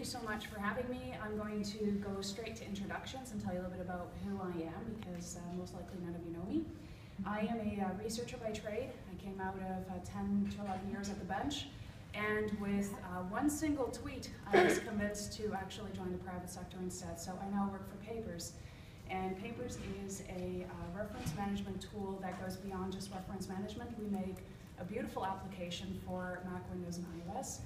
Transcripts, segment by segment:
you so much for having me. I'm going to go straight to introductions and tell you a little bit about who I am because uh, most likely none of you know me. I am a uh, researcher by trade. I came out of uh, 10 to 11 years at the bench and with uh, one single tweet I was convinced to actually join the private sector instead. So I now work for Papers and Papers is a uh, reference management tool that goes beyond just reference management. We make a beautiful application for Mac, Windows, and iOS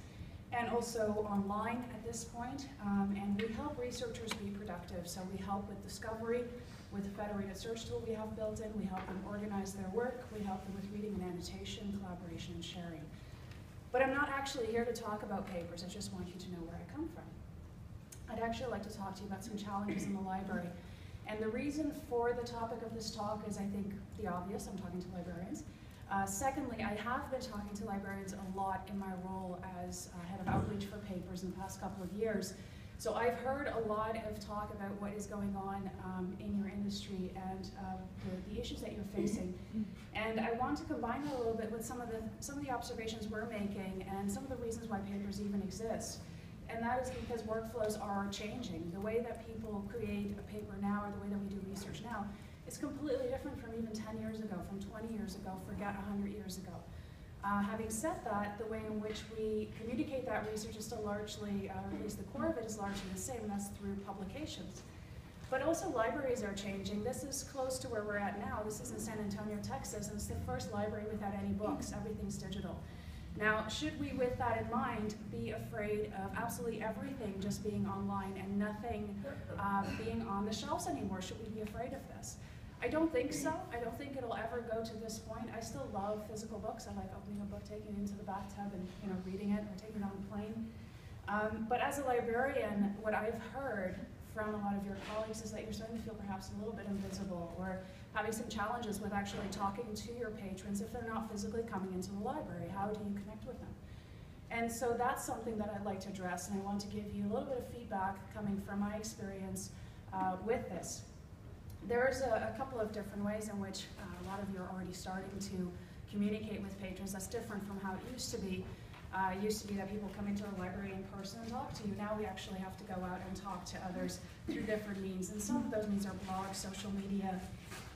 and also online at this point. Um, and we help researchers be productive. So we help with discovery, with the federated search tool we have built in, we help them organize their work, we help them with reading and annotation, collaboration, and sharing. But I'm not actually here to talk about papers, I just want you to know where I come from. I'd actually like to talk to you about some challenges in the library. And the reason for the topic of this talk is, I think, the obvious, I'm talking to librarians. Uh, secondly, I have been talking to librarians a lot in my role as uh, head of outreach for papers in the past couple of years. So I've heard a lot of talk about what is going on um, in your industry and uh, the, the, issues that you're facing. And I want to combine that a little bit with some of the some of the observations we're making and some of the reasons why papers even exist. And that is because workflows are changing. The way that people create a paper now or the way that we do research now is completely different from even 10 years ago, from 20 years ago, forget 100 years ago. Uh, having said that, the way in which we communicate that research is still largely, uh, or at least the core of it is largely the same, and that's through publications. But also libraries are changing. This is close to where we're at now. This is in San Antonio, Texas, and it's the first library without any books. Everything's digital. Now, should we, with that in mind, be afraid of absolutely everything just being online and nothing uh, being on the shelves anymore? Should we be afraid of this? I don't think so. I don't think it'll ever go to this point. I still love physical books. I like opening a book, taking it into the bathtub, and you know reading it, or taking it on a plane. Um, but as a librarian, what I've heard from a lot of your colleagues is that you're starting to feel perhaps a little bit invisible, or having some challenges with actually talking to your patrons if they're not physically coming into the library. How do you connect with them? And so that's something that I'd like to address, and I want to give you a little bit of feedback coming from my experience uh, with this. There's a, a, couple of different ways in which uh, a lot of you are already starting to communicate with patrons. That's different from how it used to be. Uh, used to be that people come into the library in person and talk to you. Now we actually have to go out and talk to others through different means. And some of those means are blogs, social media,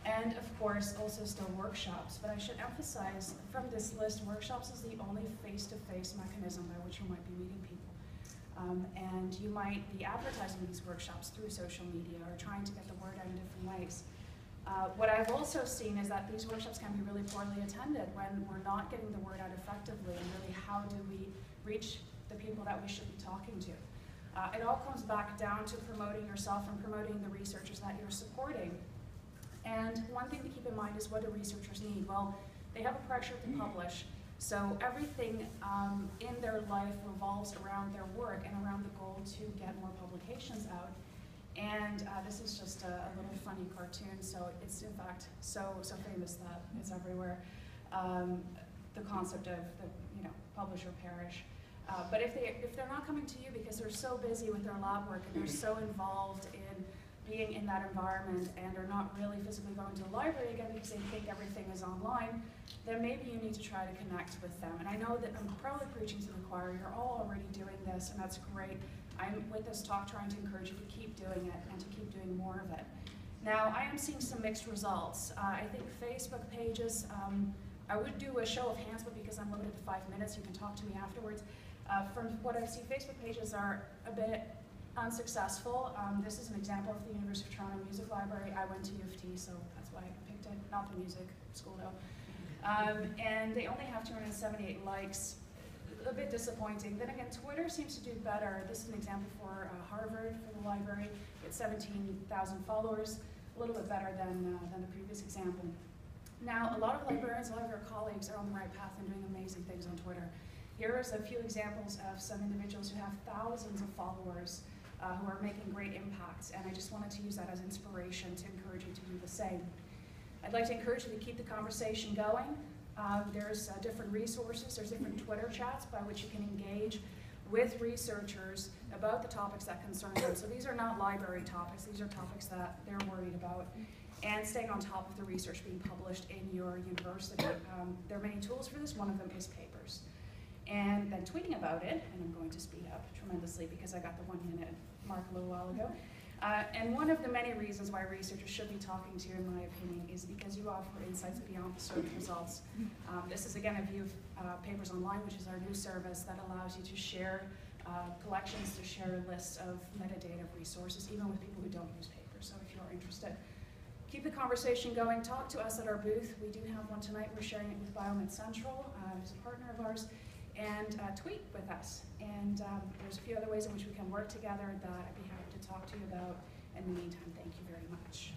and of course also still workshops. But I should emphasize from this list, workshops is the only face-to-face -face mechanism by which you might be meeting people. Um, and you might be advertising these workshops through social media or trying to get the word out in different ways. Uh, what I've also seen is that these workshops can be really poorly attended when we're not getting the word out effectively and really how do we reach the people that we should be talking to. Uh, it all comes back down to promoting yourself and promoting the researchers that you're supporting. And one thing to keep in mind is what do researchers need? Well, they have a pressure to publish. So everything um, in their life revolves around their work and around the goal to get more publications out. And uh, this is just a, a, little funny cartoon, so it's in fact so so famous that it's everywhere. Um, the concept of the you know publish or perish. Uh, but if they if they're not coming to you because they're so busy with their lab work and they're so involved in being in that environment and are not really physically going to the library again because they think everything is online, then maybe you need to try to connect with them. And I know that I'm probably preaching to the choir, you're all already doing this, and that's great. I'm with this talk trying to encourage you to keep doing it and to keep doing more of it. Now, I am seeing some mixed results. Uh, I think Facebook pages, um, I would do a show of hands, but because I'm limited to five minutes, you can talk to me afterwards. Uh, from what I see, Facebook pages are a bit unsuccessful. Um, this is an example of the University of Toronto Music Library. I went to U of T, so that's why I picked it, not the music school though. Um, and they only have 278 likes. A bit disappointing. Then again, Twitter seems to do better. This is an example for uh, Harvard, for the library. It's 17,000 followers, a little bit better than, uh, than the previous example. Now, a lot of librarians, a lot of your colleagues are on the right path and doing amazing things on Twitter. Here is a few examples of some individuals who have thousands of followers uh, who are making great impacts, and I just wanted to use that as inspiration to encourage you to do the same. I'd like to encourage you to keep the conversation going. Um, there's uh, different resources, there's different Twitter chats by which you can engage with researchers about the topics that concern them. So these are not library topics, these are topics that they're worried about. And staying on top of the research being published in your university. Um, there are many tools for this, one of them is papers. and then tweeting about it, and I'm going to speed up tremendously because I got the one minute mark a little while ago. Uh, and one of the many reasons why researchers should be talking to you, in my opinion, is because you offer insights beyond the search results. Um, this is again a view of uh, Papers Online, which is our new service that allows you to share uh, collections, to share lists of metadata resources, even with people who don't use papers. So if you're interested, keep the conversation going. Talk to us at our booth. We do have one tonight. We're sharing it with Biomed Central, uh, who's a partner of ours and uh, tweet with us. And um, there's a few other ways in which we can work together that I'd be happy to talk to you about. In the meantime, thank you very much.